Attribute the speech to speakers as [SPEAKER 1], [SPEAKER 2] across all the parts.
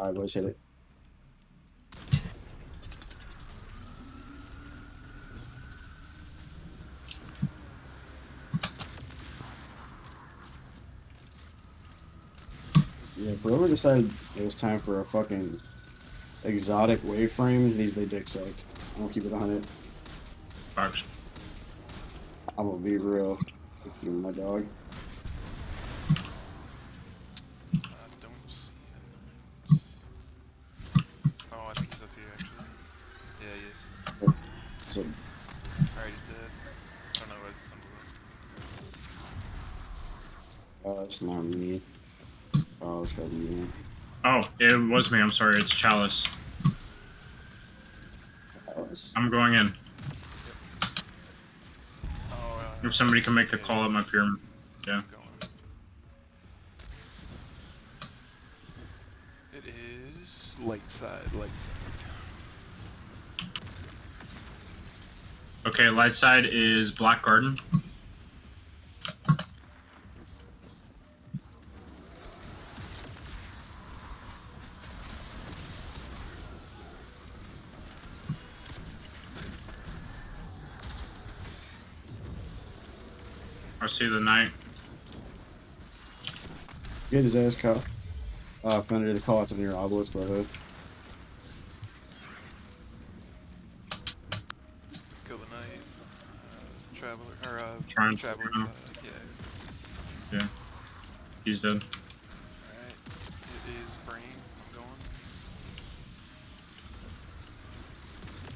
[SPEAKER 1] Alright, boys, hit it. Yeah, if whoever decided it was time for a fucking exotic wave frame, these they dick sucked. I'm gonna keep it 100.
[SPEAKER 2] Fox.
[SPEAKER 1] I'm gonna be real with you, my dog.
[SPEAKER 3] I don't see him. Oh, I think he's up here actually. Yeah, he is.
[SPEAKER 1] So,
[SPEAKER 3] Alright, he's dead. I don't know why it's something.
[SPEAKER 1] it's not me. Oh, it's gotta be me.
[SPEAKER 2] Oh, it was me. I'm sorry. It's Chalice.
[SPEAKER 1] It's-
[SPEAKER 2] I'm going in.
[SPEAKER 3] Oh, uh,
[SPEAKER 2] If somebody can make the
[SPEAKER 3] yeah,
[SPEAKER 2] call at my pyramid. Yeah.
[SPEAKER 3] It is light side, light side.
[SPEAKER 2] Okay, light side is Black Garden. I see the knight.
[SPEAKER 1] Get his ass caught. Uh, Fender, the call outs of your obelisk, brother.
[SPEAKER 3] Kill the knight. Uh, traveler, or uh,
[SPEAKER 2] Trying to-
[SPEAKER 3] traveler.
[SPEAKER 2] yeah.
[SPEAKER 3] Uh, yeah.
[SPEAKER 2] He's dead.
[SPEAKER 3] Alright. It is brain. I'm going.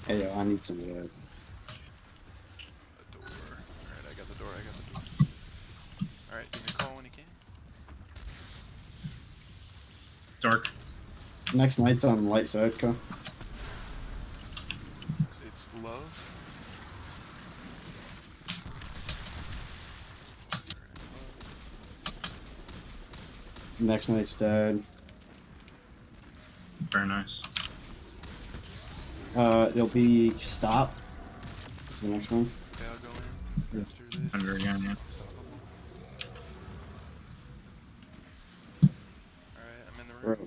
[SPEAKER 1] Hey, yo, I need some of that.
[SPEAKER 3] A door. Alright, I got the door. I got the door. Alright, give me a call when you can.
[SPEAKER 2] Dark.
[SPEAKER 1] Next night's on light side, co.
[SPEAKER 3] It's love.
[SPEAKER 1] Next night's dead.
[SPEAKER 2] Very nice.
[SPEAKER 1] Uh, it'll be stop. Is the next one.
[SPEAKER 3] Okay, I'll go in.
[SPEAKER 1] Yeah.
[SPEAKER 3] After
[SPEAKER 2] again, yeah.
[SPEAKER 3] Unstoppable. Alright, I'm in the
[SPEAKER 1] Bro.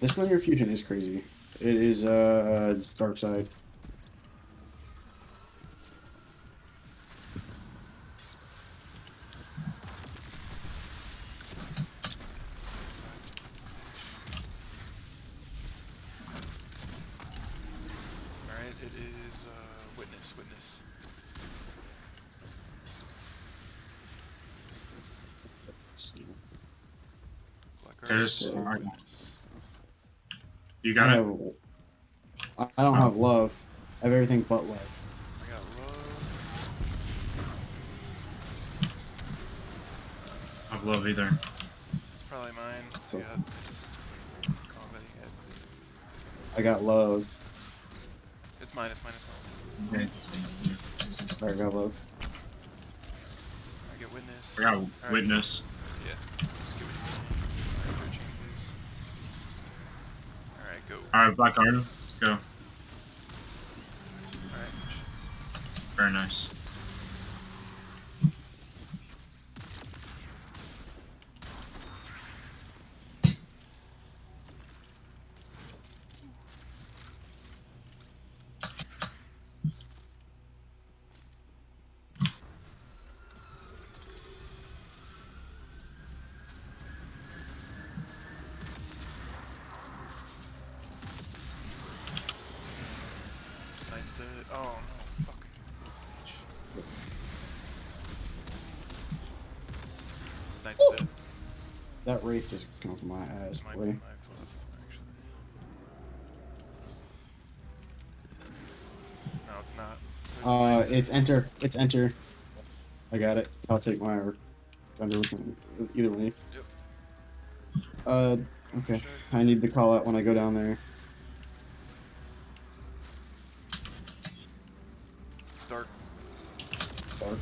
[SPEAKER 1] This linear fusion is crazy. It is uh, it's dark side.
[SPEAKER 3] Besides the fish. Alright, it is uh, witness, witness. Black
[SPEAKER 2] There's-
[SPEAKER 3] Arrow,
[SPEAKER 1] alright.
[SPEAKER 3] witness.
[SPEAKER 2] You
[SPEAKER 1] I,
[SPEAKER 2] got it.
[SPEAKER 1] have, I I don't have love. I have everything but love.
[SPEAKER 3] I got love.
[SPEAKER 2] I have love either.
[SPEAKER 3] It's probably mine.
[SPEAKER 1] So-
[SPEAKER 3] yeah, I just combat head.
[SPEAKER 1] I got love.
[SPEAKER 3] It's mine, it's mine, it's mine.
[SPEAKER 1] I got love.
[SPEAKER 3] I get witness.
[SPEAKER 2] I got
[SPEAKER 3] Alright.
[SPEAKER 2] witness.
[SPEAKER 3] Yeah. Just give it to me. Alright, go changes. Alright, go.
[SPEAKER 2] Alright, Black Garden. Go.
[SPEAKER 3] Alright.
[SPEAKER 2] Very nice.
[SPEAKER 3] Oh no, fucking bitch. Knight's dead.
[SPEAKER 1] That wraith just come from my ass,
[SPEAKER 3] This might be
[SPEAKER 1] boy.
[SPEAKER 3] my fluff, actually. No, it's not. There's
[SPEAKER 1] Uh, it's
[SPEAKER 3] dead.
[SPEAKER 1] enter. It's enter. I got it. I'll take my Thunder with me. Either way.
[SPEAKER 3] Yep.
[SPEAKER 1] Uh, okay.
[SPEAKER 3] Check.
[SPEAKER 1] I need the call out when I go down there.
[SPEAKER 3] Dark.
[SPEAKER 1] Dark. What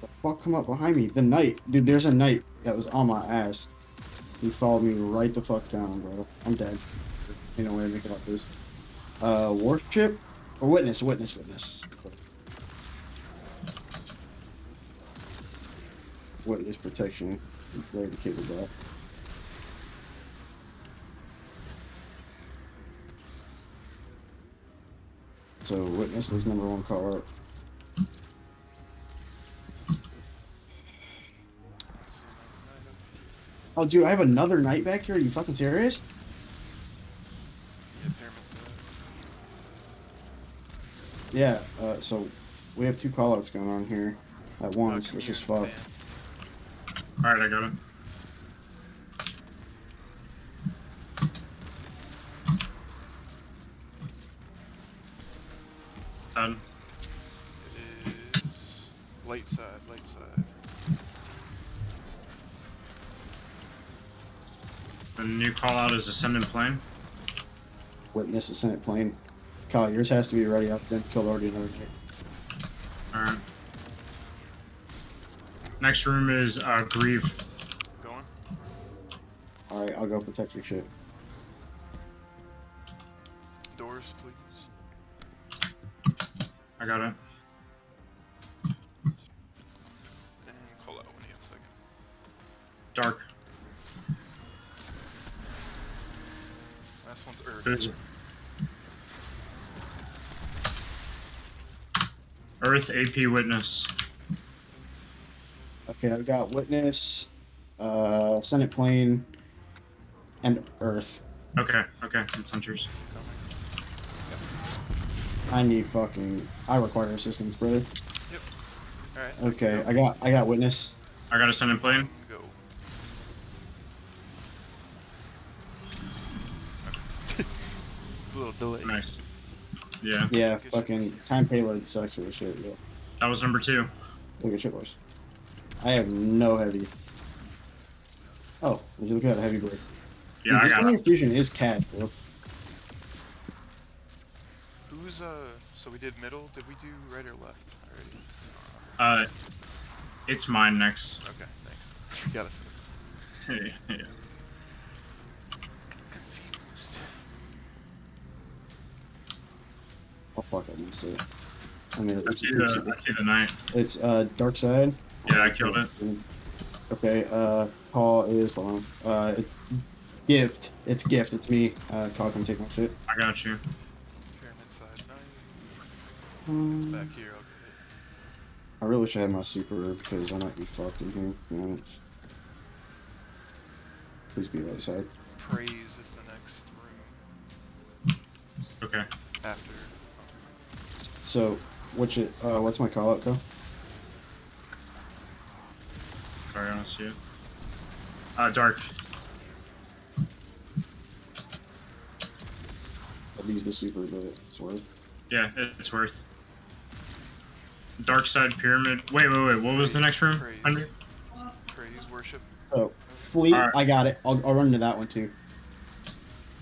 [SPEAKER 1] the fuck come up behind me? The knight. Dude, there's a knight that was on my ass. He followed me right the fuck down, bro. I'm dead. Ain't no way to make it out this. Uh, warship? Or witness, witness, witness. Witness protection. Ready to kick it. So witness was number one call out.
[SPEAKER 3] Let's see, nine, nine,
[SPEAKER 1] Oh, dude, I have another knight back here. Are you fucking serious?
[SPEAKER 3] Yeah. Uh,
[SPEAKER 1] Uh, so we have two callouts going on here at once.
[SPEAKER 3] come
[SPEAKER 1] This
[SPEAKER 3] here,
[SPEAKER 1] is fucked.
[SPEAKER 2] Alright, I got it. Done.
[SPEAKER 3] It is light side, light side.
[SPEAKER 2] The new call out is Ascendant Plane.
[SPEAKER 1] Witness ascendant plane. Kyle, yours has to be ready up. Then killed already another knight.
[SPEAKER 2] Alright. Next room is uh, Grieve.
[SPEAKER 3] Going.
[SPEAKER 1] All right, I'll go protect your shit.
[SPEAKER 2] I got it.
[SPEAKER 3] And call out when you a second.
[SPEAKER 2] Dark.
[SPEAKER 3] Last one's Earth.
[SPEAKER 2] There's Earth AP Witness.
[SPEAKER 1] Okay, I've got witness, uh, ascendant plane, and earth.
[SPEAKER 2] Okay, okay, it's Hunters.
[SPEAKER 3] Coming.
[SPEAKER 1] I need fucking. I require assistance, brother. Yep.
[SPEAKER 3] Alright.
[SPEAKER 1] Okay, I got. I got witness.
[SPEAKER 2] I got Ascendant Plane.
[SPEAKER 3] Go. A little delay.
[SPEAKER 2] Nice. Yeah,
[SPEAKER 1] Yeah,
[SPEAKER 3] Good shit.
[SPEAKER 1] fucking time payload sucks for this shit. Yeah,
[SPEAKER 2] that was number two.
[SPEAKER 1] look at shit boys. I have no heavy. Oh, would you look at that heavy break?
[SPEAKER 2] Yeah,
[SPEAKER 1] Dude,
[SPEAKER 2] I
[SPEAKER 1] this
[SPEAKER 2] got
[SPEAKER 1] linear
[SPEAKER 2] it.
[SPEAKER 1] fusion is cash, bro.
[SPEAKER 3] Who's uh? So we did middle. Did we do right or left already?
[SPEAKER 2] Uh, it's mine next.
[SPEAKER 3] Okay, thanks. Got it.
[SPEAKER 2] yeah.
[SPEAKER 3] Confused.
[SPEAKER 1] Oh fuck, I missed it. I mean,
[SPEAKER 2] I
[SPEAKER 1] it's,
[SPEAKER 2] see the I see the knight.
[SPEAKER 1] it's uh dark side.
[SPEAKER 2] Yeah, I killed it.
[SPEAKER 1] Okay, uh, call is hold on. Uh, it's gift. It's gift. It's me. Uh, call can take my shit.
[SPEAKER 2] I got you.
[SPEAKER 3] Pyramid side nine.
[SPEAKER 1] Um,
[SPEAKER 3] It's back here. I'll get
[SPEAKER 1] I really wish I had my super because I might be fucked in here. To be honest. Please be right side.
[SPEAKER 3] Praise is the next room
[SPEAKER 2] Okay.
[SPEAKER 3] after.
[SPEAKER 1] So, what's it? Uh, what's my call out, go?
[SPEAKER 2] Sorry, I don't see it. Uh, dark.
[SPEAKER 1] I'll use the super, but it's worth.
[SPEAKER 2] Yeah, it's worth. Dark side pyramid. Wait, wait, wait. What was the next room?
[SPEAKER 3] Praise.
[SPEAKER 2] Under?
[SPEAKER 3] Praise worship.
[SPEAKER 1] Oh, fleet.
[SPEAKER 2] Alright.
[SPEAKER 1] I got it. I'll, I'll run into that one too.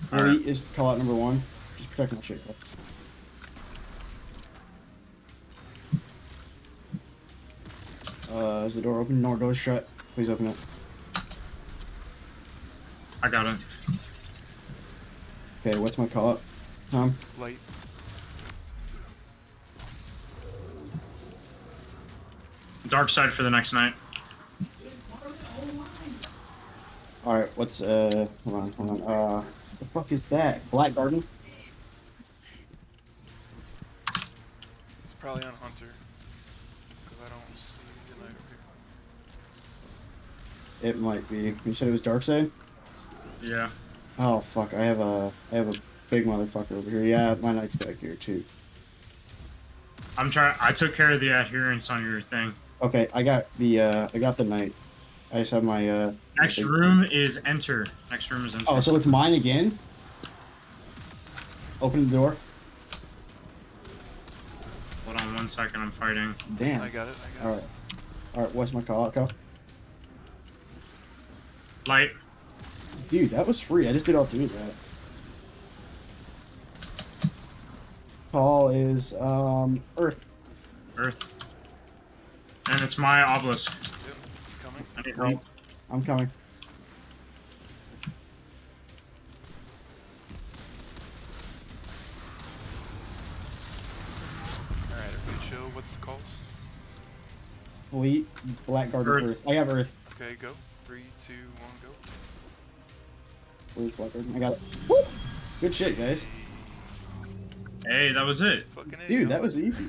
[SPEAKER 1] Fleet
[SPEAKER 2] Alright.
[SPEAKER 1] is call out number one. Just protect my shit. Uh, is the door open? No, door's shut. Please open it.
[SPEAKER 2] I got it.
[SPEAKER 1] Okay, what's my call out? Tom?
[SPEAKER 3] Light.
[SPEAKER 2] Dark side for the next night.
[SPEAKER 1] Alright, what's, uh, hold on, hold on. Uh, the fuck is that? Black Garden?
[SPEAKER 3] It's probably on Hunter. Because I don't see the knight here.
[SPEAKER 1] It might be. You said it was Dark Side?
[SPEAKER 2] Yeah.
[SPEAKER 1] Oh, fuck. I have a, I have a big motherfucker over here. Yeah, my knight's back here too.
[SPEAKER 2] I'm trying. I took care of the adherence on your thing.
[SPEAKER 1] Okay, I got the, uh, I got the knight. I just have my, uh...
[SPEAKER 2] Next
[SPEAKER 1] big-
[SPEAKER 2] room is enter. Next room is enter.
[SPEAKER 1] Oh, so it's mine again? Open the door.
[SPEAKER 2] Hold on one second. I'm fighting.
[SPEAKER 1] Damn.
[SPEAKER 3] I got it. I got
[SPEAKER 1] Alright. Alright, what's my call out, Kyle?
[SPEAKER 2] Light.
[SPEAKER 1] Dude, that was free. I just did all three of that. Call is, um, Earth.
[SPEAKER 2] Earth. And it's my obelisk.
[SPEAKER 3] it. Yep. Coming.
[SPEAKER 2] I need help.
[SPEAKER 1] I'm coming.
[SPEAKER 3] Alright, everybody chill. What's the calls?
[SPEAKER 1] Fleet, Black Garden,
[SPEAKER 2] Earth.
[SPEAKER 1] Earth. I have Earth.
[SPEAKER 3] Okay, go. Three, two, one, go.
[SPEAKER 1] Where's Black Garden? I got it. Woo! Good shit, guys.
[SPEAKER 2] Hey, that was it.
[SPEAKER 3] Fucking
[SPEAKER 1] Dude, that was easy.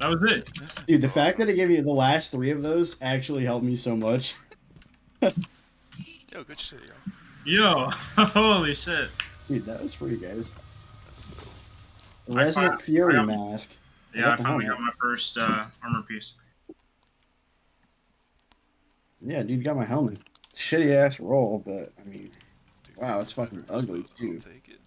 [SPEAKER 2] That was it.
[SPEAKER 1] Dude, the fact that it gave you the last three of those actually helped me so much.
[SPEAKER 3] Yo, good shit, yo.
[SPEAKER 2] Yo, holy shit.
[SPEAKER 1] Dude, that was for you guys. The Resident
[SPEAKER 2] found-
[SPEAKER 1] Fury
[SPEAKER 2] got-
[SPEAKER 1] mask. I
[SPEAKER 2] Yeah,
[SPEAKER 1] got
[SPEAKER 2] I finally
[SPEAKER 1] helmet.
[SPEAKER 2] got my first uh, armor piece.
[SPEAKER 1] Yeah, dude got my helmet. Shitty ass roll, but I mean,
[SPEAKER 3] Dude,
[SPEAKER 1] Wow, it's fucking
[SPEAKER 3] I'll
[SPEAKER 1] ugly, too.
[SPEAKER 3] take it.